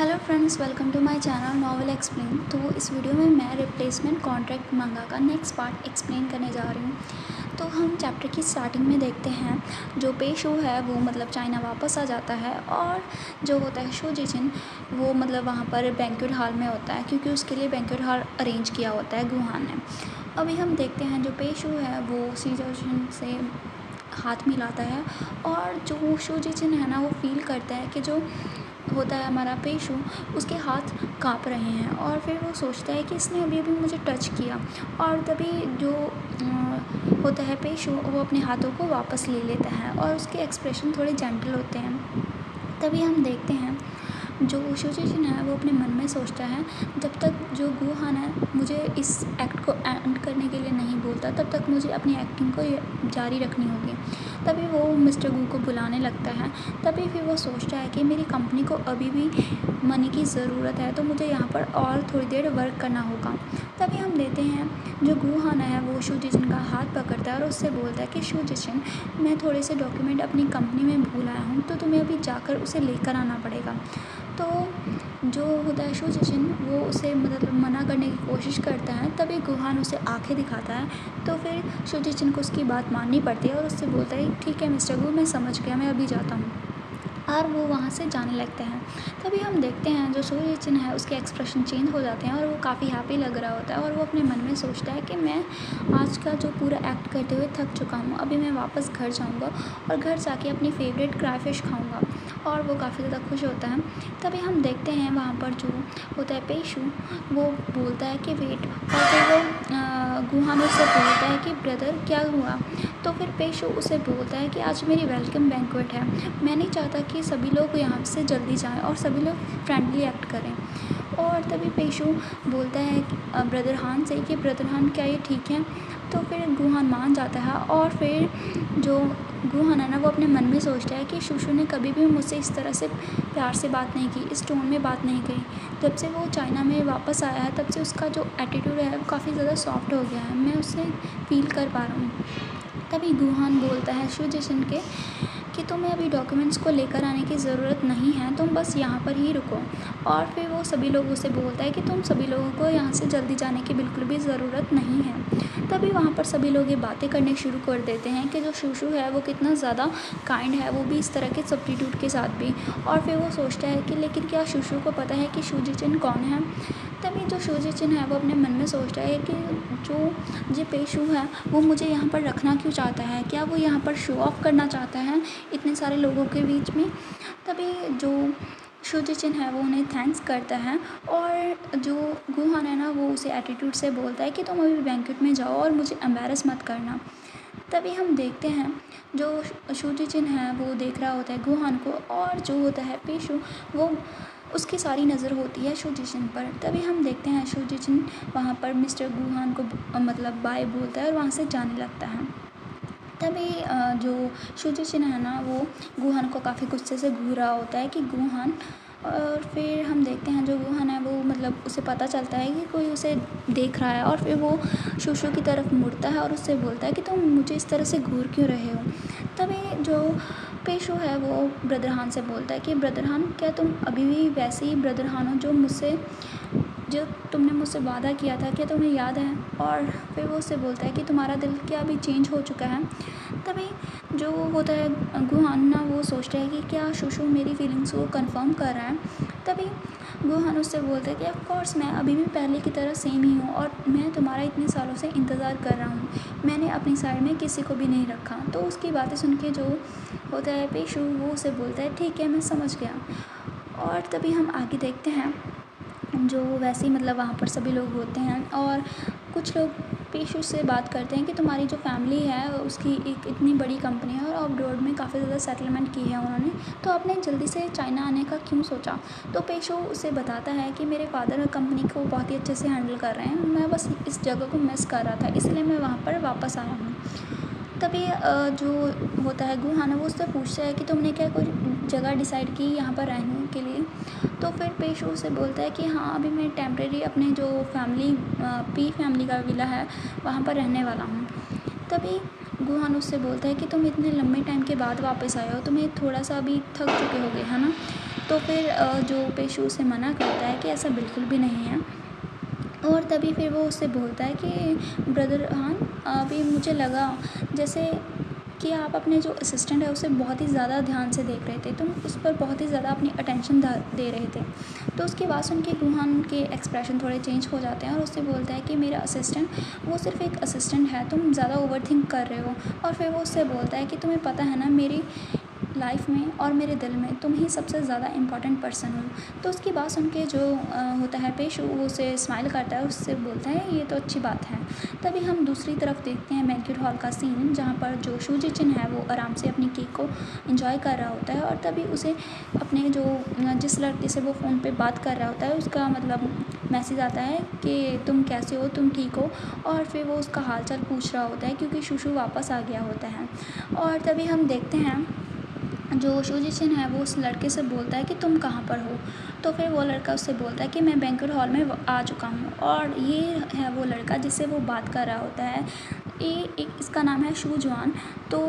Hello friends welcome to my channel novel explain तो इस video में मैं रिप्लेसमेंट कॉन्ट्रैक्ट मंगा का नेक्स्ट पार्ट एक्सप्लेन करने जा रही हूँ। तो हम चैप्टर की स्टार्टिंग में देखते हैं। जो पे शो है, वो मतलब चाइना वापस आ जाता है और जो होता है शो जिचिन वो मतलब वहाँ पर बैंक्वेट हॉल में होता है क्योंकि उसके लिए बैंक्वेट हॉल अरेंज किया होता है गुहान ने। अभी हम देखते हैं जो पे शो है, वो सी से हाथ मिलाता है और जो शो जिचिन है ना, वो फील करता है कि जो होता है हमारा पेशू, उसके हाथ काँप रहे हैं और फिर वो सोचता है कि इसने अभी अभी मुझे टच किया और तभी जो होता है पेशू, वो अपने हाथों को वापस ले लेता है और उसके एक्सप्रेशन थोड़े जेंटल होते हैं। तभी हम देखते हैं, जो शुचिजन है, वो अपने मन में सोचता है, जब तक जो गुहान है, मुझे इस एक्ट को बोलता तब तक मुझे अपनी एक्टिंग को जारी रखनी होगी। तभी वो मिस्टर गू को बुलाने लगता है। तभी फिर वो सोचता है कि मेरी कंपनी को अभी भी मनी की ज़रूरत है तो मुझे यहाँ पर और थोड़ी देर वर्क करना होगा। तभी हम देते हैं, जो गुहाना है, वो शू जिशन का हाथ पकड़ता है और उससे बोलता है कि शू जिशन मैं थोड़े से डॉक्यूमेंट अपनी कंपनी में भूल आया हूँ तो तुम्हें अभी जाकर उसे लेकर आना पड़ेगा। तो जो होता है शू जिशन वो उसे मतलब मना करने की कोशिश करता है, तभी गुहान उसे आँखें दिखाता है। तो फिर शू जिशन को उसकी बात माननी पड़ती है और उससे बोलता है, ठीक है, मिस्टर गु मैं समझ गया, मैं अभी जाता हूँ। और वो वहाँ से जाने लगते हैं। तभी हम देखते हैं, जो सूर्य चिन्ह है, उसके एक्सप्रेशन चेंज हो जाते हैं और वो काफ़ी हैप्पी लग रहा होता है और वो अपने मन में सोचता है कि मैं आज का जो पूरा एक्ट करते हुए थक चुका हूँ, अभी मैं वापस घर जाऊँगा और घर जाके अपनी फेवरेट क्राइफिश खाऊँगा और वो काफ़ी ज़्यादा खुश होता है। तभी हम देखते हैं वहाँ पर जो होता है पेशू, वो बोलता है कि वेट और फिर वो गुहान उसे बोलता है कि, ब्रदर, क्या हुआ? तो फिर पेशो उसे बोलता है कि, आज मेरी वेलकम बैंकवेट है। मैं नहीं चाहता कि सभी लोग यहाँ से जल्दी जाएँ और सभी लोग फ्रेंडली एक्ट करें। और तभी पेशो बोलता है ब्रदर हान से, कि ब्रदर हान, क्या ये ठीक है? तो फिर गुहान मान जाता है और फिर जो गुहान है ना, वो अपने मन में सोचता है कि शुशु ने कभी भी मुझसे इस तरह से प्यार से बात नहीं की, इस टोन में बात नहीं की जब से वो चाइना में वापस आया है, तब से उसका जो एटीट्यूड है, वो काफ़ी ज़्यादा सॉफ्ट हो गया है। मैं उसे फील कर पा रहा हूँ। तभी गुहान बोलता है शुजिशन के कि तुम्हें अभी डॉक्यूमेंट्स को लेकर आने की ज़रूरत नहीं है, तुम बस यहाँ पर ही रुको। और फिर वो सभी लोगों से बोलता है कि तुम सभी लोगों को यहाँ से जल्दी जाने की बिल्कुल भी ज़रूरत नहीं है। तभी वहाँ पर सभी लोग ये बातें करने शुरू कर देते हैं कि जो शूशु है वो कितना ज़्यादा काइंड है, वो भी इस तरह के सब्टीट्यूट के साथ भी। और फिर वो सोचता है कि लेकिन क्या शूशु को पता है कि शूजिचन कौन है? तभी जो शूजिचन है, वो अपने मन में सोचता है कि जो जो पेशू है, वो मुझे यहाँ पर रखना क्यों चाहता है? क्या वो यहाँ पर शो ऑफ़ करना चाहता है इतने सारे लोगों के बीच में? तभी जो शुजिचिन है, वो उन्हें थैंक्स करता है और जो गुहान है ना, वो उसे एटीट्यूड से बोलता है कि तुम अभी बैंकेट में जाओ और मुझे एम्बेरस मत करना। तभी हम देखते हैं, जो शुजिचिन है, वो देख रहा होता है गुहान को और जो होता है पेशु, वो उसकी सारी नज़र होती है शुजिचिन पर। तभी हम देखते हैं शुजिचिन वहाँ पर मिस्टर गुहान को मतलब बाय बोलता है और वहाँ से जाने लगता है। तभी जो शुजिचिन है ना, वो गुहान को काफ़ी गुस्से से घूर रहा होता है कि गुहान, और फिर हम देखते हैं जो गुहान है वो मतलब उसे पता चलता है कि कोई उसे देख रहा है और फिर वो शुशु की तरफ़ मुड़ता है और उससे बोलता है कि तुम तो मुझे इस तरह से घूर क्यों रहे हो? तभी जो पेशो है, वो ब्रदरहान से बोलता है कि ब्रदरहान क्या तुम अभी भी वैसे ही ब्रदरहान हो जो मुझसे जो तुमने मुझसे वादा किया था क्या तुम्हें याद है और फिर वो उससे बोलता है कि तुम्हारा दिल क्या अभी चेंज हो चुका है, तभी जो होता है गुहान ना वो सोचता है कि क्या शुशु मेरी फीलिंग्स को कंफर्म कर रहा है। तभी गुहान उससे बोलता है कि ऑफ़ मैं अभी भी पहले की तरह सेम ही हूँ और मैं तुम्हारा इतने सालों से इंतज़ार कर रहा हूँ। मैंने अपनी साइड में किसी को भी नहीं रखा। तो उसकी बातें सुन के जो होता है, पेशु वो उसे बोलता है, ठीक है, मैं समझ गया। और तभी हम आगे देखते हैं। जो वैसे ही मतलब वहाँ पर सभी लोग होते हैं और कुछ लोग पेशु से बात करते हैं कि तुम्हारी जो फैमिली है उसकी एक इतनी बड़ी कंपनी है और अब्रॉड में काफ़ी ज़्यादा सेटलमेंट की है उन्होंने तो आपने जल्दी से चाइना आने का क्यों सोचा? तो पेशो उसे बताता है कि मेरे फादर कंपनी को बहुत ही अच्छे से हैंडल कर रहे हैं, मैं बस इस जगह को मिस कर रहा था, इसलिए मैं वहाँ पर वापस आया हूँ। तभी जो होता है गुहाना वो उससे पूछता है कि तुमने क्या कोई जगह डिसाइड की यहाँ पर रहने के लिए? तो फिर पेशो से बोलता है कि हाँ अभी मैं टेम्प्रेरी अपने जो फैमिली पी फैमिली का विला है, वहाँ पर रहने वाला हूँ। तभी गुहान उससे बोलता है कि तुम इतने लंबे टाइम के बाद वापस आए हो, तुम्हें थोड़ा सा अभी थक चुके होगे, है ना? तो फिर जो पेशू उसे मना करता है कि ऐसा बिल्कुल भी नहीं है। और तभी फिर वो उससे बोलता है कि, ब्रदर हान अभी मुझे लगा, जैसे कि आप अपने जो असिस्टेंट है, उसे बहुत ही ज़्यादा ध्यान से देख रहे थे, तुम उस पर बहुत ही ज़्यादा अपनी अटेंशन दे रहे थे। तो उसके बाद सुन के रूहान के एक्सप्रेशन थोड़े चेंज हो जाते हैं और उससे बोलता है कि, मेरा असिस्टेंट वो सिर्फ़ एक असिस्टेंट है, तुम ज़्यादा ओवर थिंक कर रहे हो। और फिर वो उससे बोलता है कि, तुम्हें पता है ना, मेरी लाइफ में और मेरे दिल में तुम ही सबसे ज़्यादा इंपॉर्टेंट पर्सन हो। तो उसकी बात सुन के जो होता है पेश, वो उसे स्माइल करता है, उससे बोलता है, ये तो अच्छी बात है। तभी हम दूसरी तरफ़ देखते हैं बैंकेट हॉल का सीन जहाँ पर जो शूजी चिन है, वो आराम से अपनी केक को इंजॉय कर रहा होता है और तभी उसे अपने जो जिस लड़के से वो फ़ोन पे बात कर रहा होता है, उसका मतलब मैसेज आता है कि, तुम कैसे हो? तुम ठीक हो? और फिर वो उसका हाल चाल पूछ रहा होता है, क्योंकि शूशु वापस आ गया होता है। और तभी हम देखते हैं जो शुजिचिन है, वो उस लड़के से बोलता है कि तुम कहाँ पर हो? तो फिर वो लड़का उससे बोलता है कि मैं बैंक हॉल में आ चुका हूँ। और ये है वो लड़का जिससे वो बात कर रहा होता है। ये एक, इसका नाम है शू जवान तो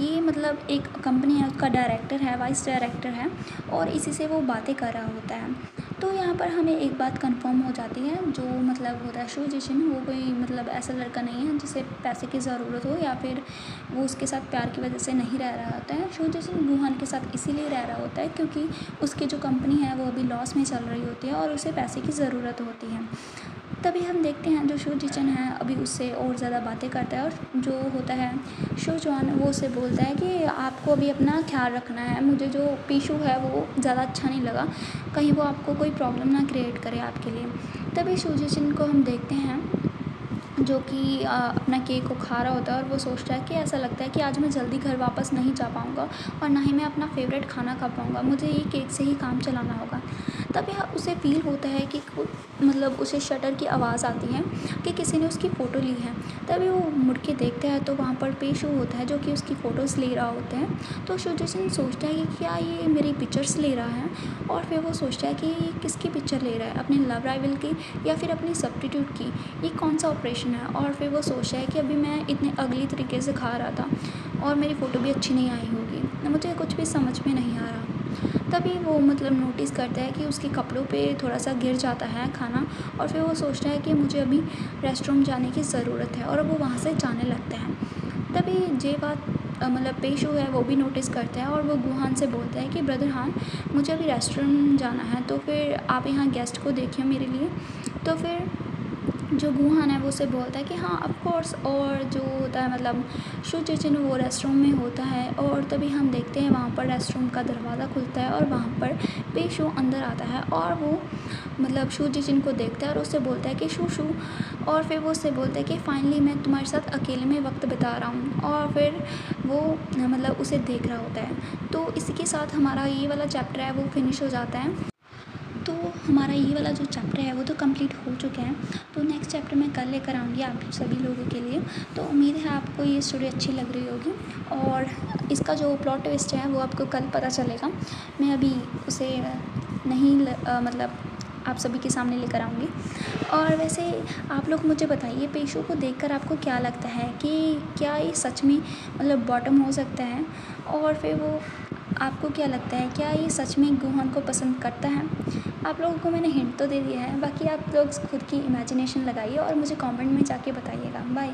ये मतलब एक कंपनी है उसका डायरेक्टर है वाइस डायरेक्टर है। और इसी से वो बातें कर रहा होता है। तो यहाँ पर हमें एक बात कंफर्म हो जाती है, जो मतलब होता है शो जिशन वो कोई मतलब ऐसा लड़का नहीं है जिसे पैसे की ज़रूरत हो या फिर वो उसके साथ प्यार की वजह से नहीं रह रहा होता है। शो वुहान के साथ इसीलिए रह रहा होता है क्योंकि उसकी जो कंपनी है, वो अभी लॉस में चल रही होती है और उसे पैसे की ज़रूरत होती है। तभी हम देखते हैं जो शो जिचन है, अभी उससे और ज़्यादा बातें करता है और जो होता है शो जवान वो उसे बोलता है कि आपको अभी अपना ख्याल रखना है, मुझे जो पीशू है वो ज़्यादा अच्छा नहीं लगा, कहीं वो आपको कोई प्रॉब्लम ना क्रिएट करे आपके लिए। तभी शो जिचन को हम देखते हैं, जो कि अपना केक को खा रहा होता है और वो सोचता है कि ऐसा लगता है कि आज मैं जल्दी घर वापस नहीं जा पाऊँगा और ना ही मैं अपना फेवरेट खाना खा पाऊँगा, मुझे ये केक से ही काम चलाना होगा। तभी उसे फील होता है कि मतलब उसे शटर की आवाज़ आती है कि किसी ने उसकी फ़ोटो ली है। तभी वो मुड़ के देखता है तो वहाँ पर पेशू होता है जो कि उसकी फ़ोटोज़ ले रहा होता है। तो शुजन सोचता है कि क्या ये मेरी पिक्चर्स ले रहा है? और फिर वो सोचता है कि किसकी पिक्चर ले रहा है? अपने लव राइवल की या फिर अपनी सब्टीट्यूट की? ये कौन सा ऑपरेशन है? और फिर वो सोचता है कि अभी मैं इतने अगली तरीके से खा रहा था और मेरी फ़ोटो भी अच्छी नहीं आई होगी। मुझे कुछ भी समझ में नहीं आ रहा। तभी वो मतलब नोटिस करता है कि उसके कपड़ों पे थोड़ा सा गिर जाता है खाना और फिर वो सोचता है कि मुझे अभी रेस्टरूम जाने की ज़रूरत है और वो वहाँ से जाने लगता है। तभी ये बात मतलब पेशू है, वो भी नोटिस करता है और वो गुहान से बोलता है कि, ब्रदर हान मुझे अभी रेस्टोरेंट जाना है तो फिर आप यहाँ गेस्ट को देखिए मेरे लिए। तो फिर जो गुहान है वो उसे बोलता है कि हाँ ऑफ़ कोर्स और जो होता है मतलब शू चिचिन वो रेस्टरूम में होता है, और तभी हम देखते हैं वहाँ पर रेस्टरूम का दरवाज़ा खुलता है और वहाँ पर पे अंदर आता है और वो मतलब शू चिचिन को देखता है और उससे बोलता है कि शू शू और फिर वो उससे बोलता है कि, फाइनली मैं तुम्हारे साथ अकेले में वक्त बिता रहा हूँ। और फिर वो मतलब उसे देख रहा होता है। तो इसी के साथ हमारा ये वाला चैप्टर है, वो फिनिश हो जाता है। हमारा ये वाला जो चैप्टर है वो तो कंप्लीट हो चुका है। तो नेक्स्ट चैप्टर मैं कल लेकर आऊँगी आप सभी लोगों के लिए। तो उम्मीद है आपको ये स्टोरी अच्छी लग रही होगी और इसका जो प्लॉट ट्विस्ट है वो आपको कल पता चलेगा। मैं अभी उसे नहीं ल, आ, मतलब आप सभी के सामने लेकर आऊँगी। और वैसे आप लोग मुझे बताइए पेशों को देखकर आपको क्या लगता है कि क्या ये सच में मतलब बॉटम हो सकता है? और फिर वो आपको क्या लगता है, क्या ये सच में गुहान को पसंद करता है? आप लोगों को मैंने हिंट तो दे दिया है, बाकी आप लोग खुद की इमेजिनेशन लगाइए और मुझे कमेंट में जाके बताइएगा। बाय